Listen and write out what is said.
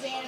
Alexander.